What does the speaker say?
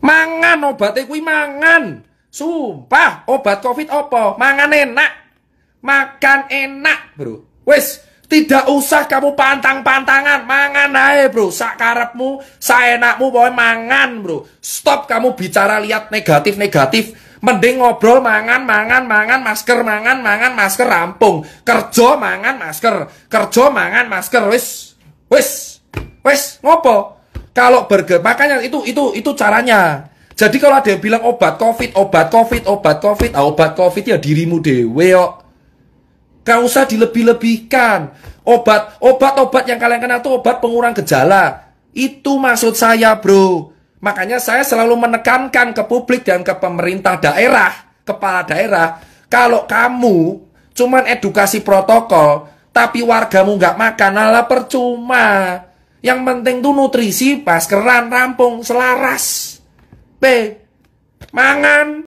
Mangan obatnya kuwi mangan. Sumpah, obat Covid apa? Mangan enak. Makan enak, Bro. Wis, tidak usah kamu pantang-pantangan, mangan aja bro. Sakarepmu, saenakmu pokoknya mangan bro. Stop kamu bicara lihat negatif-negatif. Mending ngobrol mangan, mangan, mangan, masker, mangan, mangan, masker, rampung. Kerja, mangan, masker. Kerja, mangan, masker. Wis, wis, wis, ngopo? Kalau burger, makanya itu itu itu caranya. Jadi kalau ada yang bilang obat covid, obat covid, obat covid, ah, obat covid ya dirimu dewe kok. Gak usah dilebih-lebihkan. Obat, obat-obat yang kalian kenal itu obat pengurang gejala. Itu maksud saya, bro. Makanya saya selalu menekankan ke publik dan ke pemerintah daerah, kepala daerah, kalau kamu cuman edukasi protokol, tapi wargamu nggak makan, ala percuma. Yang penting tuh nutrisi, maskeran, rampung, selaras. P. Mangan.